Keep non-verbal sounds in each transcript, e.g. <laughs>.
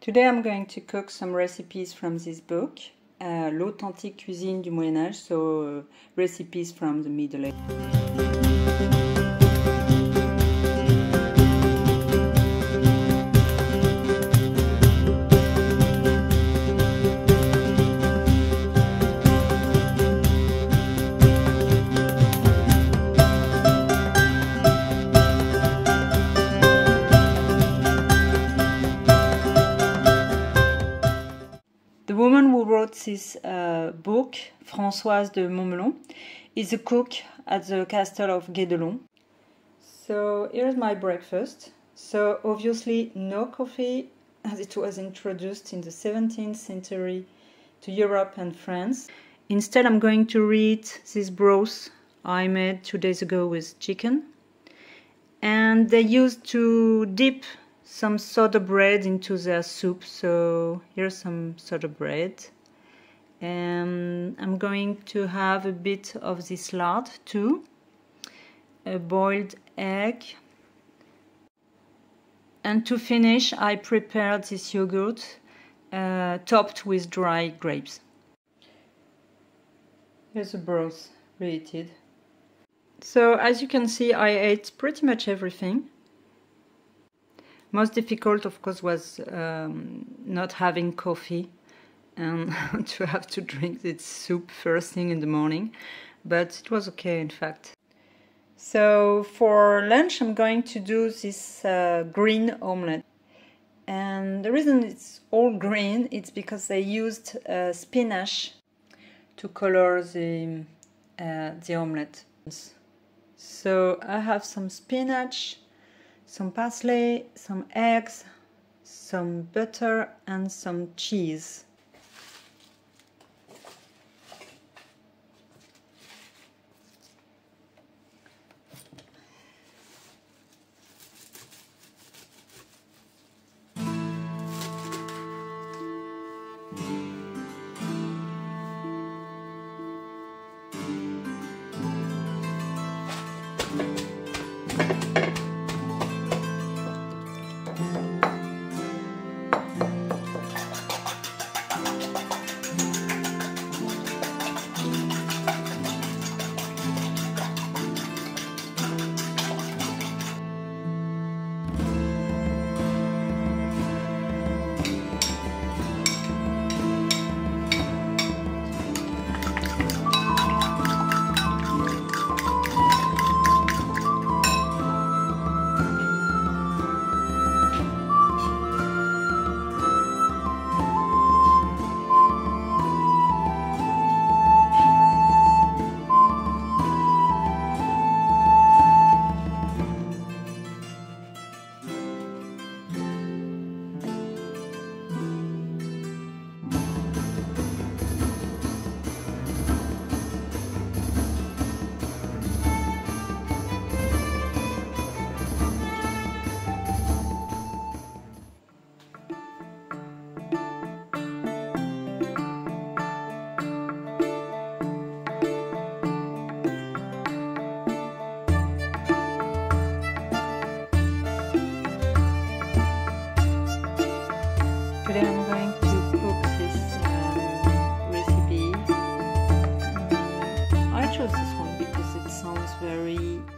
Today I'm going to cook some recipes from this book, uh, L'authentique cuisine du Moyen Âge, so uh, recipes from the Middle Ages. This uh, book, Françoise de Montmelon, is a cook at the castle of Guédelon. So here's my breakfast. So obviously no coffee as it was introduced in the 17th century to Europe and France. Instead I'm going to read this broth I made two days ago with chicken. And they used to dip some soda bread into their soup. So here's some soda bread. And I'm going to have a bit of this lard too. A boiled egg. And to finish, I prepared this yogurt uh, topped with dry grapes. Here's the broth reheated. So as you can see, I ate pretty much everything. Most difficult, of course, was um, not having coffee and <laughs> to have to drink this soup first thing in the morning, but it was okay, in fact. So for lunch, I'm going to do this uh, green omelette. And the reason it's all green, it's because they used uh, spinach to color the, uh, the omelette. So I have some spinach, some parsley, some eggs, some butter and some cheese.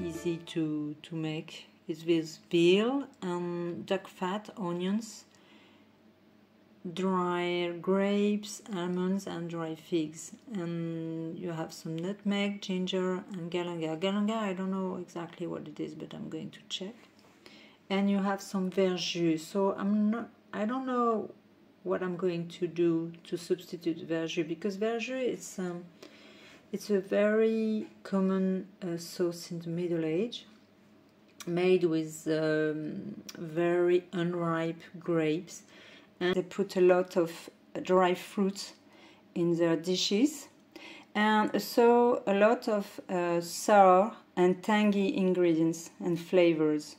Easy to, to make. It's with veal and duck fat, onions, dry grapes, almonds and dry figs. And you have some nutmeg, ginger and galangal. Galangal, I don't know exactly what it is, but I'm going to check. And you have some verjus. So I'm not I don't know what I'm going to do to substitute verjus because verjus is um, it's a very common uh, sauce in the Middle Age, made with um, very unripe grapes, and they put a lot of dry fruits in their dishes, and so a lot of uh, sour and tangy ingredients and flavors.